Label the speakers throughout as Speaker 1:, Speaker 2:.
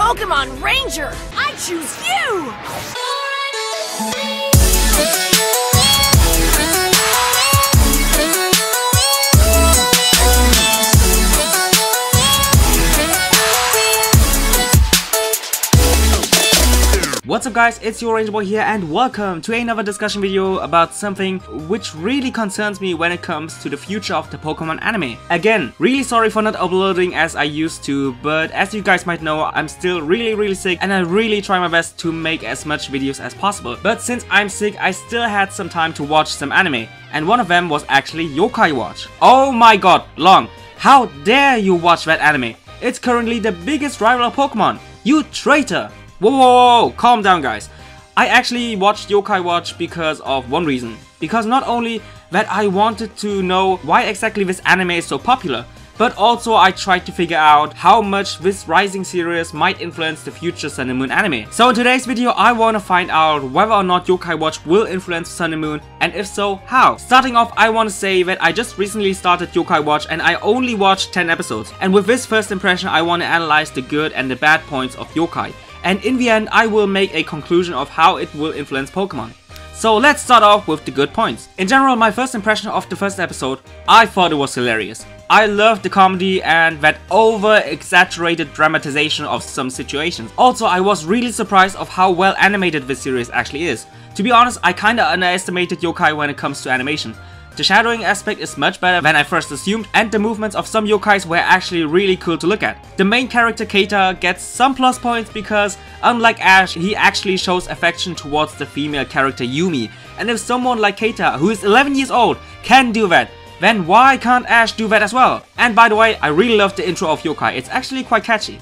Speaker 1: Pokemon Ranger! I choose you!
Speaker 2: What's up guys, it's your Ranger Boy here and welcome to another discussion video about something which really concerns me when it comes to the future of the Pokemon anime. Again, really sorry for not uploading as I used to, but as you guys might know, I'm still really really sick and I really try my best to make as much videos as possible. But since I'm sick, I still had some time to watch some anime, and one of them was actually Yokai Watch. Oh my god, Long, how dare you watch that anime? It's currently the biggest rival of Pokemon. You traitor! Whoa, whoa, whoa, calm down guys. I actually watched Yokai Watch because of one reason. Because not only that I wanted to know why exactly this anime is so popular, but also I tried to figure out how much this rising series might influence the future Sun and Moon anime. So in today's video I want to find out whether or not Yokai Watch will influence Sun and Moon and if so, how. Starting off I want to say that I just recently started Yokai Watch and I only watched 10 episodes. And with this first impression I want to analyze the good and the bad points of Yokai and in the end I will make a conclusion of how it will influence Pokemon. So let's start off with the good points. In general, my first impression of the first episode, I thought it was hilarious. I loved the comedy and that over-exaggerated dramatization of some situations. Also, I was really surprised of how well animated this series actually is. To be honest, I kinda underestimated yokai when it comes to animation. The shadowing aspect is much better than I first assumed and the movements of some yokais were actually really cool to look at. The main character Keita gets some plus points because unlike Ash, he actually shows affection towards the female character Yumi. And if someone like Keita, who is 11 years old, can do that, then why can't Ash do that as well? And by the way, I really love the intro of Yokai, it's actually quite catchy.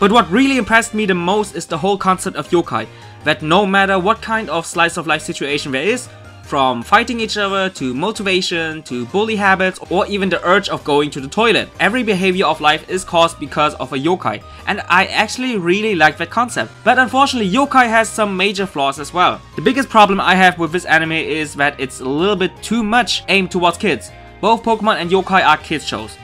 Speaker 2: But what really impressed me the most is the whole concept of yokai, that no matter what kind of slice of life situation there is, from fighting each other to motivation to bully habits or even the urge of going to the toilet. Every behavior of life is caused because of a yokai and I actually really like that concept. But unfortunately yokai has some major flaws as well. The biggest problem I have with this anime is that it's a little bit too much aimed towards kids. Both Pokemon and yokai are kids shows.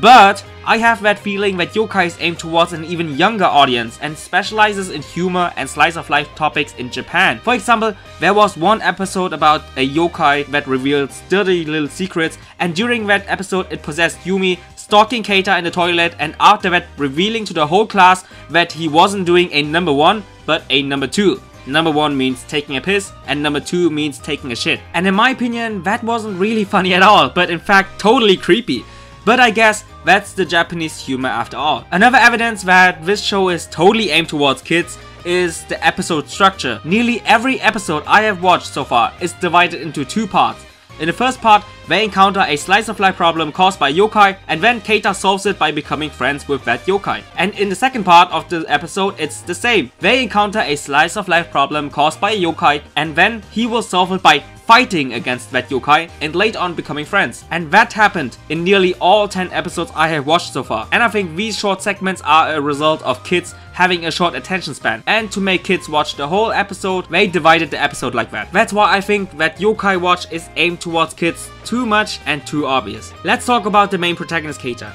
Speaker 2: But I have that feeling that yokai is aimed towards an even younger audience and specializes in humor and slice of life topics in Japan. For example, there was one episode about a yokai that reveals dirty little secrets and during that episode it possessed Yumi stalking Keita in the toilet and after that revealing to the whole class that he wasn't doing a number 1 but a number 2. Number 1 means taking a piss and number 2 means taking a shit. And in my opinion that wasn't really funny at all but in fact totally creepy. But I guess that's the Japanese humor after all. Another evidence that this show is totally aimed towards kids is the episode structure. Nearly every episode I have watched so far is divided into two parts. In the first part, they encounter a slice of life problem caused by yokai and then Keita solves it by becoming friends with that yokai. And in the second part of the episode, it's the same. They encounter a slice of life problem caused by a yokai and then he will solve it by fighting against that yokai and later on becoming friends. And that happened in nearly all 10 episodes I have watched so far. And I think these short segments are a result of kids having a short attention span. And to make kids watch the whole episode, they divided the episode like that. That's why I think that Yokai Watch is aimed towards kids too much and too obvious. Let's talk about the main protagonist Keita.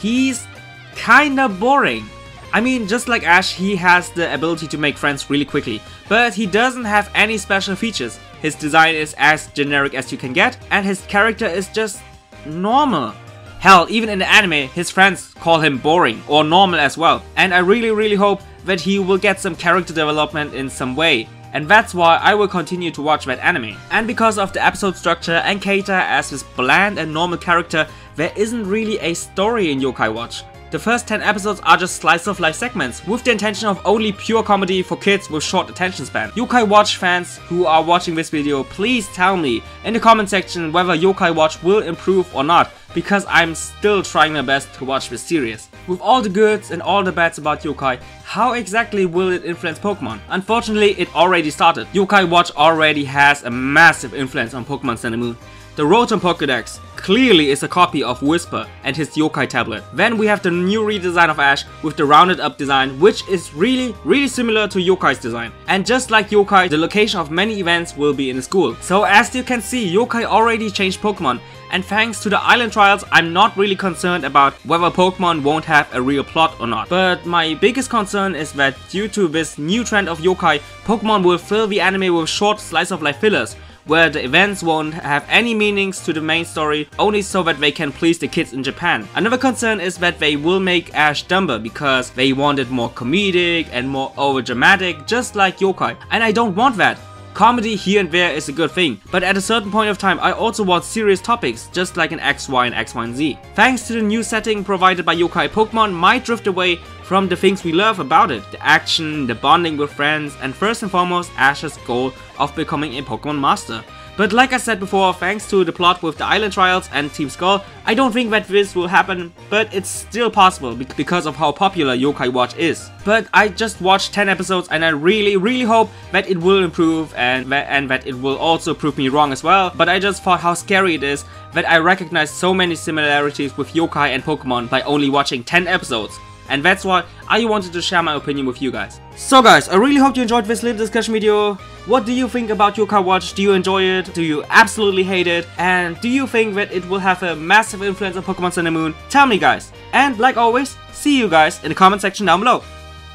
Speaker 2: He's kinda boring. I mean, just like Ash, he has the ability to make friends really quickly, but he doesn't have any special features. His design is as generic as you can get, and his character is just normal. Hell, even in the anime, his friends call him boring or normal as well. And I really really hope that he will get some character development in some way. And that's why I will continue to watch that anime. And because of the episode structure and Keita as his bland and normal character, there isn't really a story in Yokai Watch. The first 10 episodes are just slice of life segments, with the intention of only pure comedy for kids with short attention span. Yokai Watch fans who are watching this video, please tell me in the comment section whether Yokai Watch will improve or not, because I'm still trying my best to watch this series. With all the goods and all the bads about Yokai, how exactly will it influence Pokemon? Unfortunately, it already started. Yokai Watch already has a massive influence on Pokemon and Moon. The Rotom Pokedex clearly is a copy of Whisper and his yokai tablet. Then we have the new redesign of Ash with the rounded up design which is really really similar to Yokai's design. And just like Yokai, the location of many events will be in the school. So as you can see, Yokai already changed Pokemon and thanks to the island trials, I'm not really concerned about whether Pokemon won't have a real plot or not. But my biggest concern is that due to this new trend of yokai, Pokemon will fill the anime with short slice of life fillers, where the events won't have any meanings to the main story, only so that they can please the kids in Japan. Another concern is that they will make Ash dumber because they want it more comedic and more over dramatic, just like Yokai. And I don't want that. Comedy here and there is a good thing, but at a certain point of time I also want serious topics, just like in X, Y and X, Y and Z. Thanks to the new setting provided by Yokai Pokemon might drift away from the things we love about it, the action, the bonding with friends, and first and foremost Ash's goal of becoming a Pokemon Master. But like I said before, thanks to the plot with the Island Trials and Team Skull, I don't think that this will happen, but it's still possible because of how popular Yokai Watch is. But I just watched 10 episodes and I really, really hope that it will improve and that, and that it will also prove me wrong as well. But I just thought how scary it is that I recognize so many similarities with Yokai and Pokemon by only watching 10 episodes and that's why I wanted to share my opinion with you guys. So guys, I really hope you enjoyed this little discussion video. What do you think about Yokai Watch? Do you enjoy it? Do you absolutely hate it? And do you think that it will have a massive influence on Pokemon Sun and Moon? Tell me guys. And like always, see you guys in the comment section down below.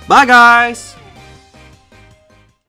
Speaker 2: Bye guys!